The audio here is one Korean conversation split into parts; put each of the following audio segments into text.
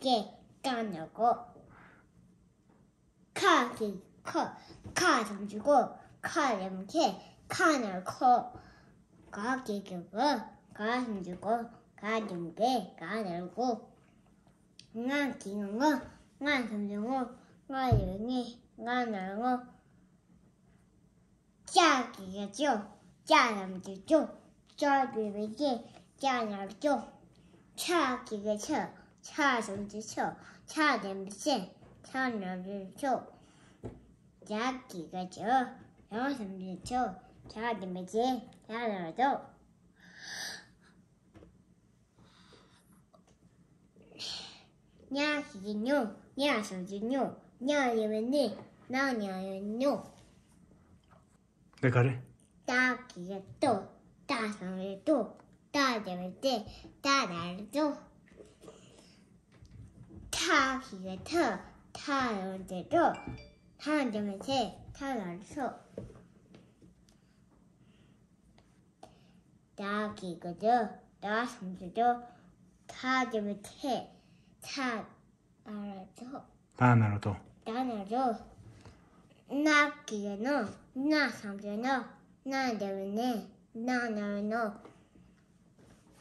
Ke, ka na ko. Nga ki ngo, nga sam si ngo, nga de nge, nga na ngo. Cha ki ga jo, cha nam cha dem se, cha na jo. Nha ki nyo, nha sam ji nyo, nha li me ni, na nya nyo. 내 가래. 다 기가 또 다성을 또다 되면 때다 나를 또타 기가 터타 되면 때또타 되면 때타 나를 또다 기가 또다 성을 또타 되면 때타 나를 또다 나로 또. 나나로 나 되면네 나 나노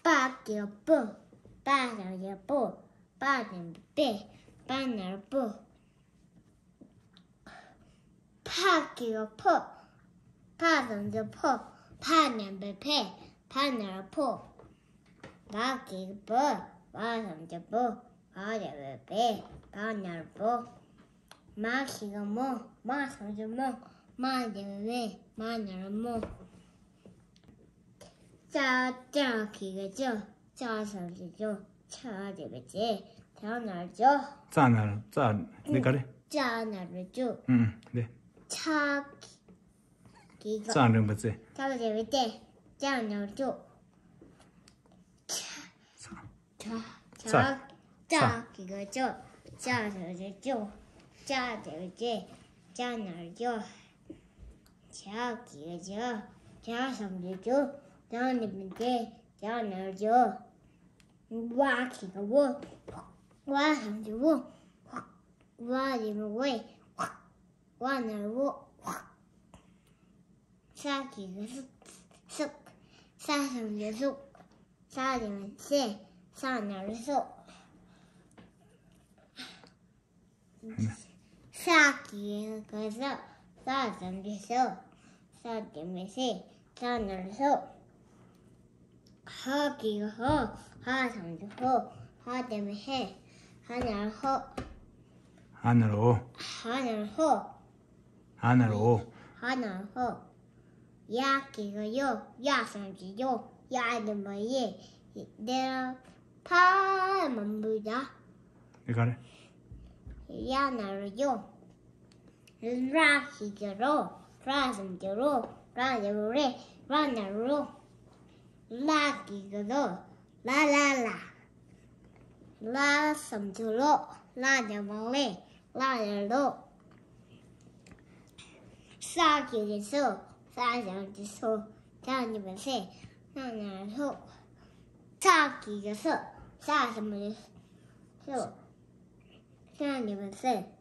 빠기어 뿌 빠나여 뿌 빠는 빼 빠나 뿌 파기어 푸 파성저 푸 파는 베페 파나 푸 나기 뿌 파성저 뿌 파는 베페 파나 짜장 기계죠. 짜장이죠. 차리겠지. 태어나죠. 짜날 짜 내가래. 짜날이죠. 응, 네. 차 기가. 짜는 뭐지? 차리겠지. 짜날이죠. 차. 차. 짜 기가죠. 짜날이죠. 짜들지. 짜날이죠. 차 기가죠. 자, 삼리죠. 자님께 자나죠. 와키가 뭐 와성주고 와리면 왜 와나고 사기가 쑥 사성주 쑥 사리면 세 사나를 쑥 사기가 가서 사성주서 사디면서 사나서 하기가 허 하성주호 하되면서 하나호 하나로. 하나호 하나로. 하나호 야기가요 야성주요 야되면서 내가 파만부다 내 가래. 야나르요 라히게로 라슴게로 라데브레 라나로 라기게로 라라라 라섬주로 라데브레 라데로 사기게서 사장지소 자니면세 나나로 사기게서 사섬주소 자니면세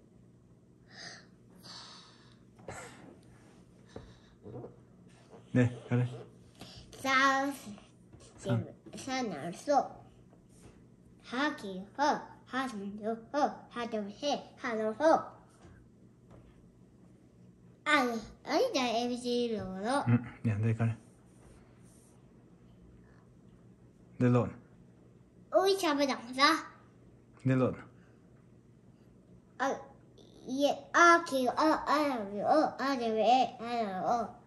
네, 가래. 사, 사나서 하기 허 하슴도 허 하dom해 하노허 아 아니다 에비지로로 응. 네, 내 가래. 내 론. 우리 잡아당사 내 론. 아 예, 아기 어 아기 어 아데베 아노